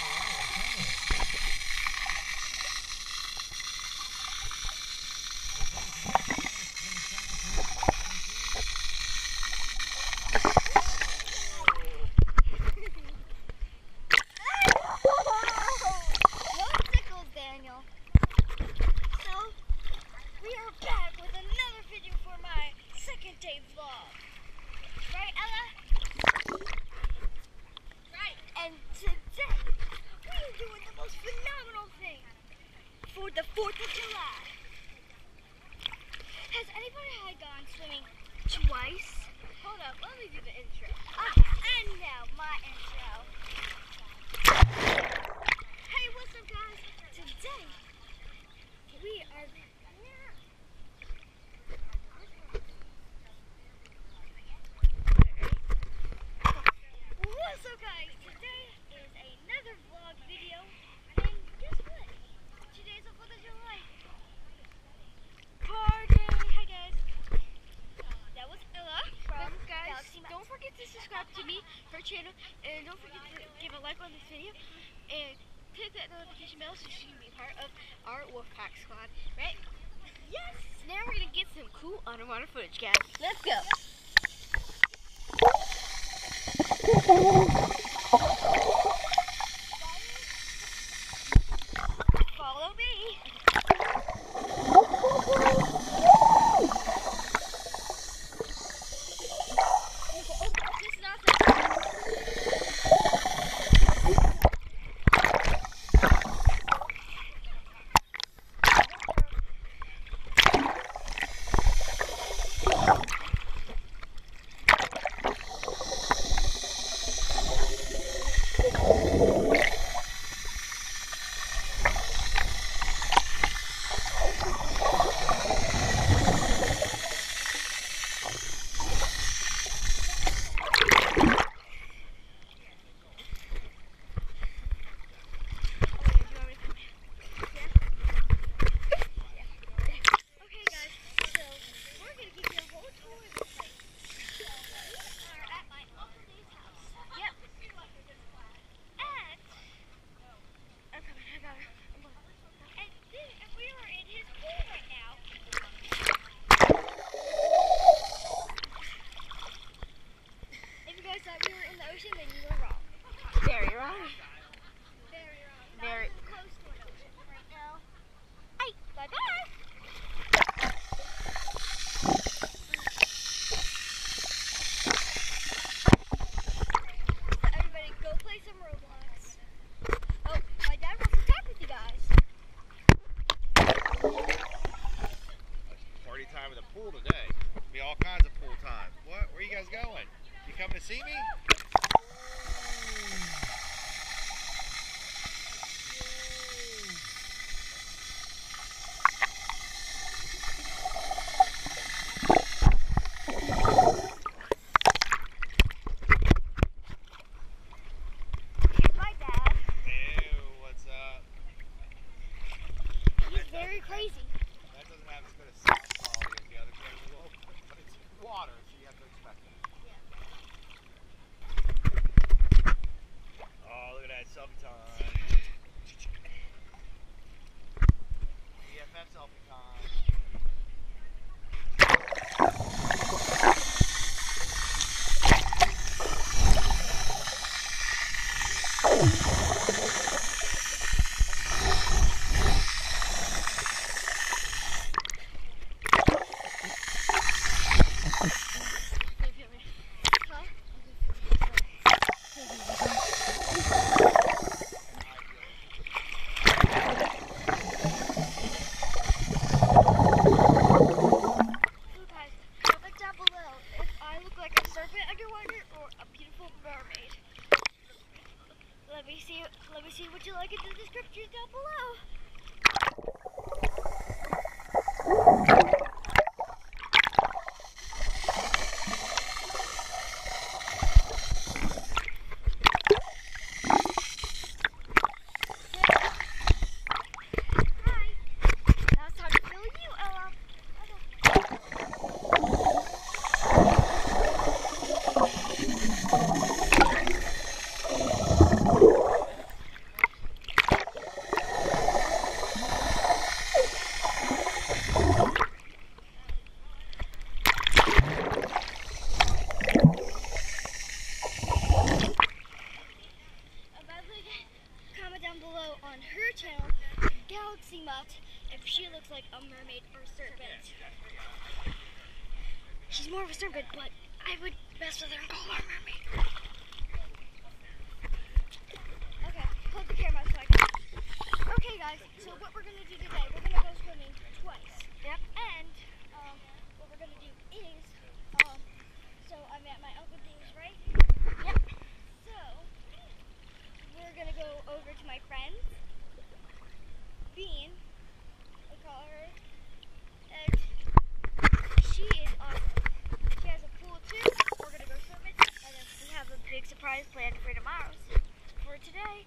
January. channel, and don't forget to give a like on this video, and hit that notification bell so you can be part of our Wolfpack squad, right? Yes! Now we're gonna get some cool underwater footage, guys. Let's go! come to see me? selfie time. Would you like it in the descriptions down below? Below on her channel, Galaxy Mutt, if she looks like a mermaid or serpent. She's more of a serpent, but I would mess with her and call her a mermaid. Okay, hold the camera so I can. Okay, guys, so what we're gonna do today, we're gonna go swimming twice. Yep. And um, what we're gonna do is, um, so I'm at my Uncle Dave's, right? Yep. So, we're gonna go over to my friend's, Bean, I call her, and she is awesome. She has a pool too. We're gonna go swimming, and then we have a big surprise planned for tomorrow, for today,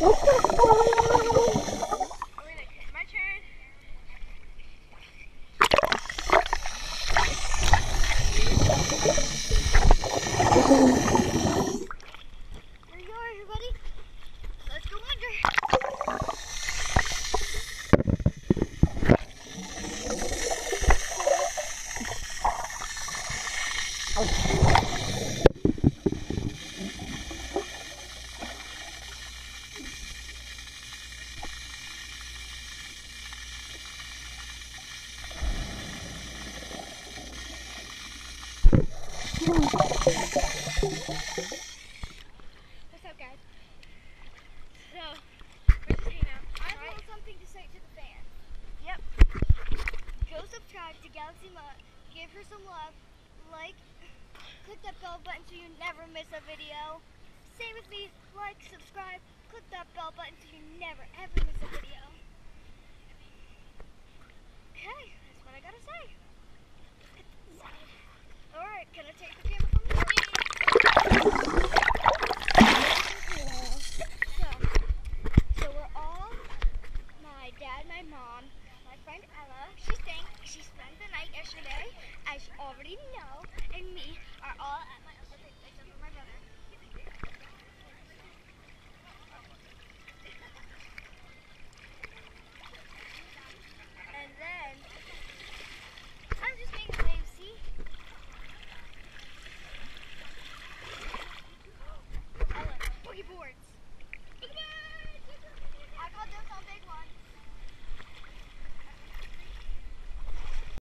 Oh, wait, it's my turn. Here you go, everybody. Let's go under. What's up, guys? So, we're just hanging out. I have a Right? little something to say to the fans. Yep. Go Give her some love. Like, click that bell button so you never miss a video. Same with me. Like, subscribe, click that bell button so you never ever miss a video. Okay, that's what I gotta say.